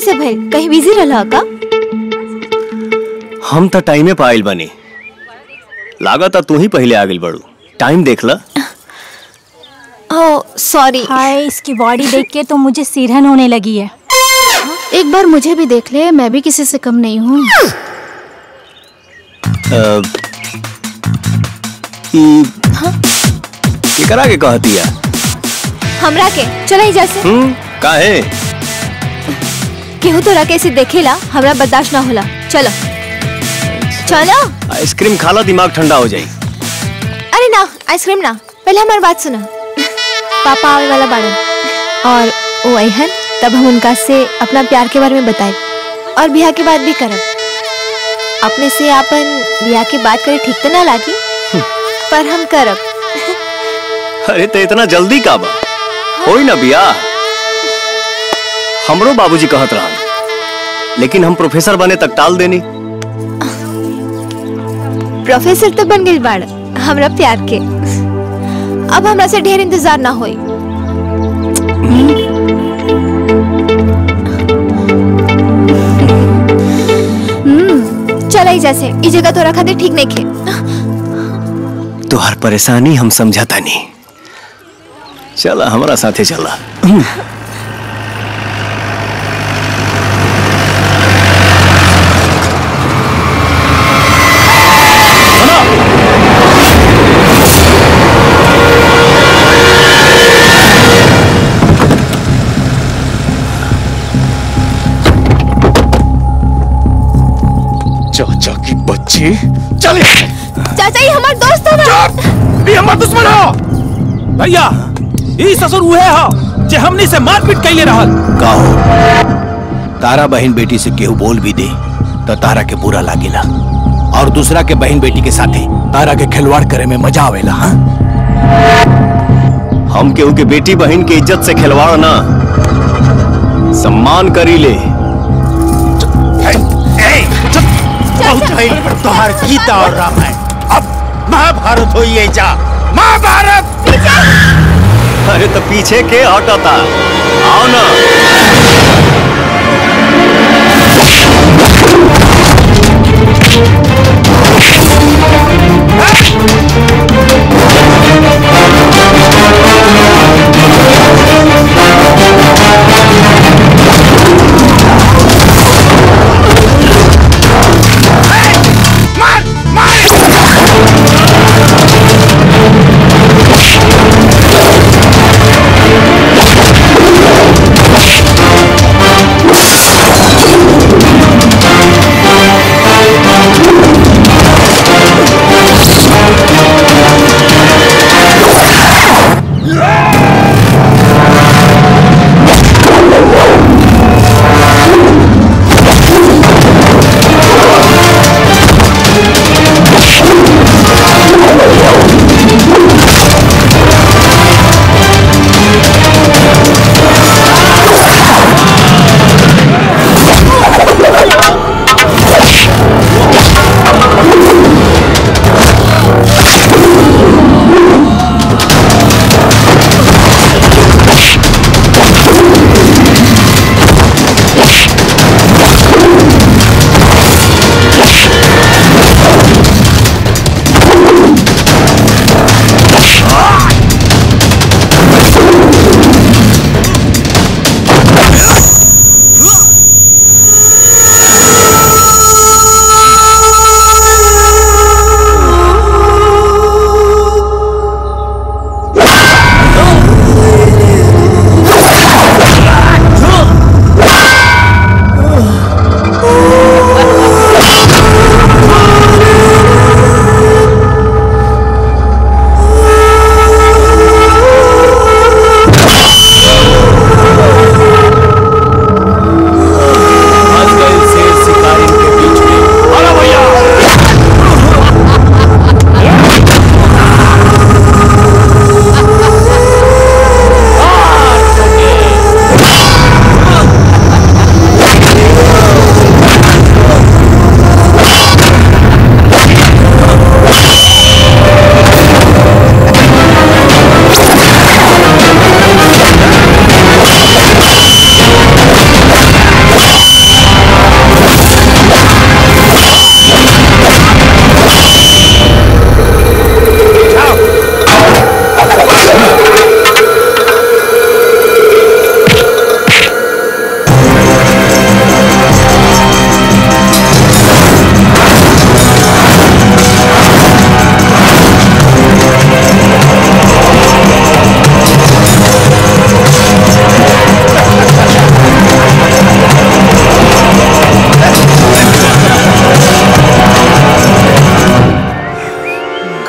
कैसे भइल कहीं बिज़ी रहला का? हम तो टाइमे पे आइल बनी। लागत तू ही पहले आ गइल बड़ू। टाइम देख ला। ओह सॉरी हाय इसकी बॉडी देख के तो मुझे सिरहन होने लगी है। एक बार मुझे भी देख ले मैं भी किसी से कम नहीं हूँ। अ, ई केकरा के कहती है? हमरा के? चला ही जैसे हम्म काहे? केहू तोरा कैसे देखेला? हमरा बर्दाश्त ना होला। चलो। चलो। आइसक्रीम खाला दिमाग ठंडा हो जाई। अरे ना आइसक्रीम ना। पहले हमारी बात सुना। पापा आवे वाला बाड़न। और वो अहन तब हम उनका से अपना प्यार के बारे में बताए। और ब्याह के बाद भी करब। अपने से अपन ब्याह की बात करे ठीक तो ना लागी? पर हम करब। अरे तो इतना जल्दी का बा? होई ना बियाह। हमरो बाबूजी कहत रहन लेकिन हम प्रोफेसर बने तक टाल देनी। प्रोफेसर तो बन गई बाड़ हमरा प्यार के। अब हमरा से ढेर इंतज़ार ना होई। हम्म, चला ही जैसे इस जगह तोरा खातिर ठीक नहीं खे। तुहार परेशानी हम समझता नहीं चला हमारा साथे चला दोस्त है ना ये हमार दुश्मन हो। भैया ई ससुर उहे हो। जे हमनी से मारपीट कैले रहल। कहो तारा बहन बेटी से केहू बोल भी दे तो तारा के बुरा लागेला और दूसरा के बहन बेटी के साथे तारा के खिलवाड़ करे में मज़ा आवेला हाँ? हम केहू के बेटी बहन के इज़्ज़त से खिलवाड़ ना। सम्मान करी ले। तोहार गीता और रामायण महाभारत हो ये जा। महाभारत! अरे तो पीछे के हटता आओ ना। मार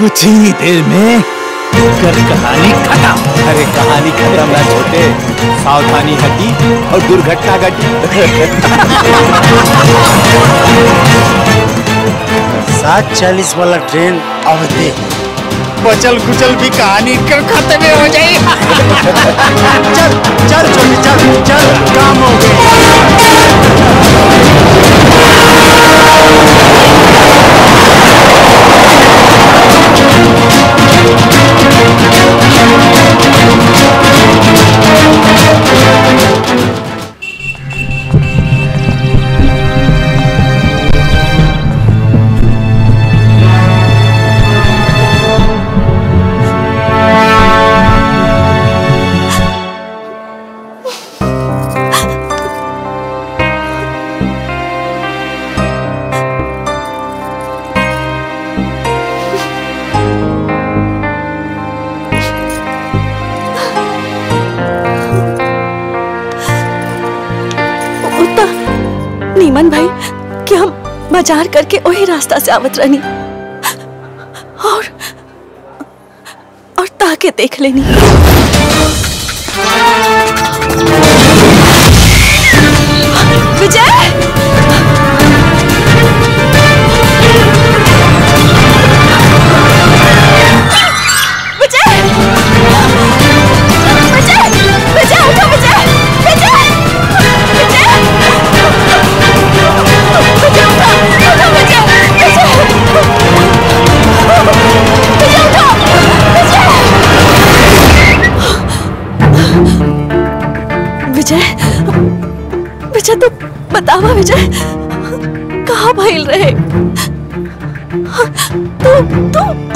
कुछ ही देर में कर कहानी खत्म। अरे कहानी खत्म ना छोटे सावधानी हटी और दुर्घटना घटी। सात चालीस वाला ट्रेन दे बचल कुचल भी कहानी कर खत्म हो जाए चल चल छोटे चल चल काम हो गया। उतना नीमन भाई कि हम बाज़ार करके वही रास्ता से आवत रहनी और और ताके देख लेनी। विजय!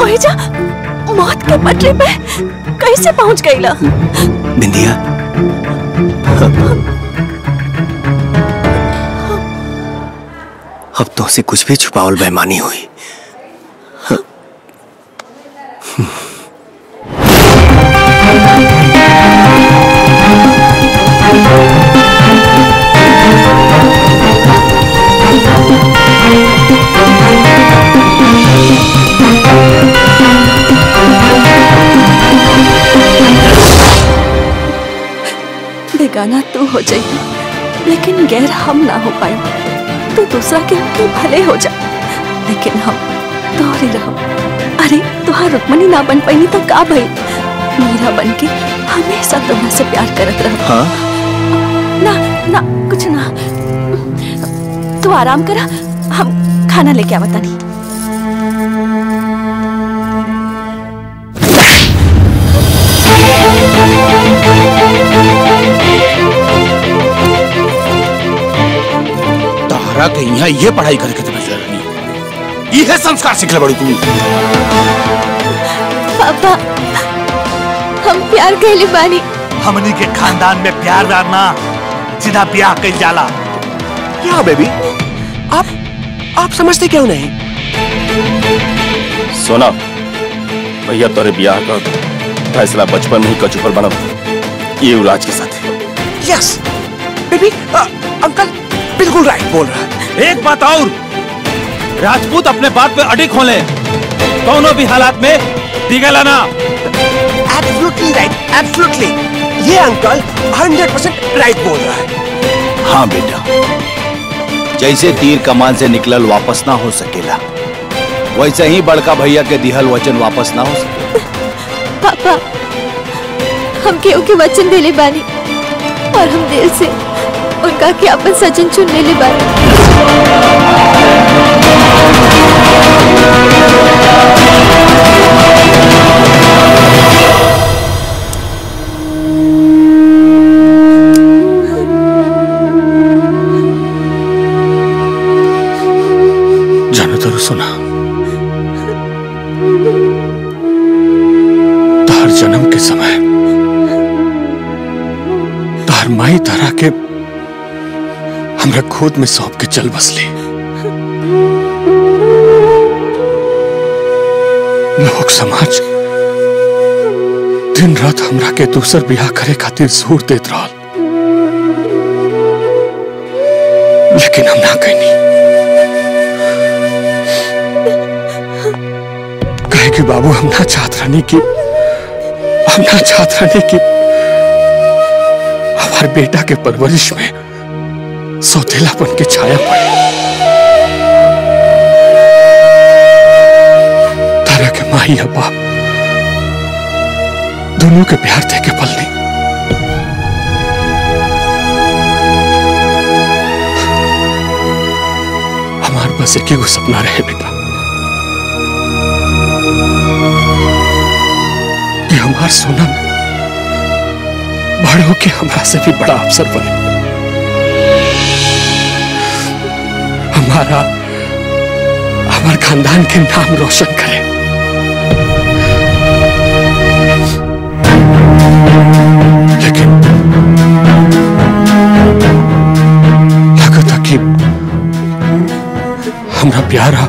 तू ओही जा मौत के पटरी पे कैसे पहुँच गई ला बिंदिया। अब तो उसे कुछ भी छुपावल बेमानी हुई। बेगाना तू हो जाइए लेकिन गैर हम ना हो पाए तू दूसरा के तू भले हो जा लेकिन हम तोहरे रहो। अरे तुहार रुक्मणी ना बन पाई तो का भाई? मीरा बन के हमेशा तुम्हारे से प्यार करत रहो। हाँ? ना ना कुछ ना। तू आराम करा हम खाना लेके आवता नहीं तारा के यहाँ ये पढ़ाई करके तुम्हें रहनी ये संस्कार सीखले बड़ी तू। पापा हम प्यार कैले बानी। हमनी के खानदान में प्यार व्यार ना सीधा ब्याह कई जाला। क्या बेबी? आप आप समझते क्यों नहीं? सोना भैया तोरे ब्याह का फैसला बचपन में ही कर चुकल बनब ये युवराज के साथ। है यस बेबी अंकल बिल्कुल राइट बोल रहा है। एक बात और। राजपूत अपने बात पे अडिग होले दोनों भी हालात में दिगला ना एब्सोल्युटली राइट एब्सोल्युटली ये अंकल 100% राइट बोल रहा है। हाँ बेटा। जैसे तीर कमान से निकलल वापस ना हो सकेला वैसे ही बड़का भैया के दिहल वचन वापस ना हो सके पापा हम केहू के वचन देले बानी और हम दिल से उनका के अपन सजन चुन ले बानी खुद में सौंप के चल बसली। लोग समाज दिन रात हमरा के दूसर बियाह करे खातिर ज़ोर देत रहल। लेकिन हम ना कहनी। कहे जानकी बाबू, हम ना चाहत रहनी कि, हम ना चाहत रहनी कि, हमारे बेटा के परवरिश में सौतेलापन की छाया पड़े। तारा के माही या बाप। दोनों के प्यार दे के नहीं। हमार बस एक एगो सपना रहे बेटा कि हमार सोना में बड़ होके हमरा से भी बड़ा अफसर बने। हमारा, हमार खानदान के नाम रोशन करे। लेकिन लगता कि हमरा प्यारा,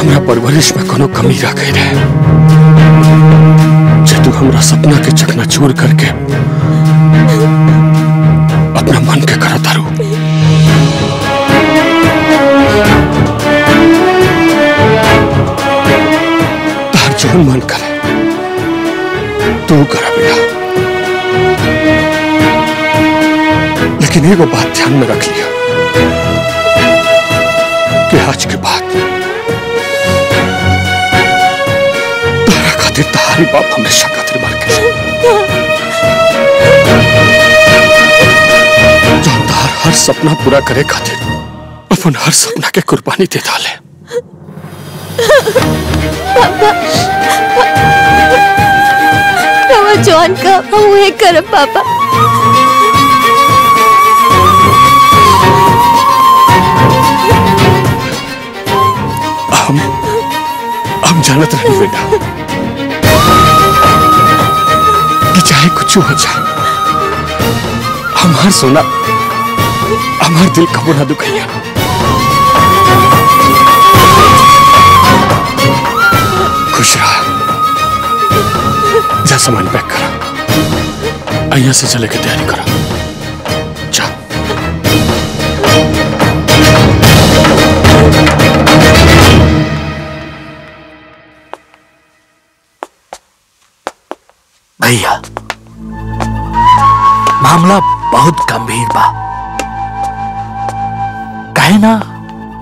हमरा परवरिश में कोनो कमी रह गई रहे। जे तू हमरा सपना के चकनाचूर करके अपना मन के करा तारू जोन मन करे तू करा बेटा। लेकिन एगो बात ध्यान में रख लिया। कि आज के बाद तारा खातिर तहारी बाप हमेशा खातिर मर गए जो तार हर सपना पूरा करे खातिर, अपन हर सपना के कुर्बानी दे डाले। पापा रवा जॉन का करब पापा हम हम जानत रही बेटा कि चाहे कुछ हो जाए हमार सोना हमार दिल कबो ना दुखैया खुश रहा। जा सामान पैक करा। अहिया से चले की तैयारी करा। भैया, मामला बहुत गंभीर बा। कहे ना,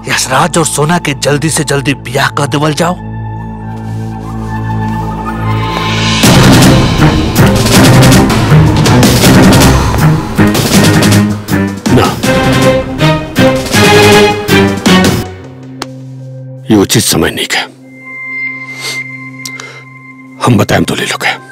यशराज और सोना के जल्दी से जल्दी ब्याह कर देवल जाओ। उचित समय नहीं है। हम बताएँ तो ले लोगे।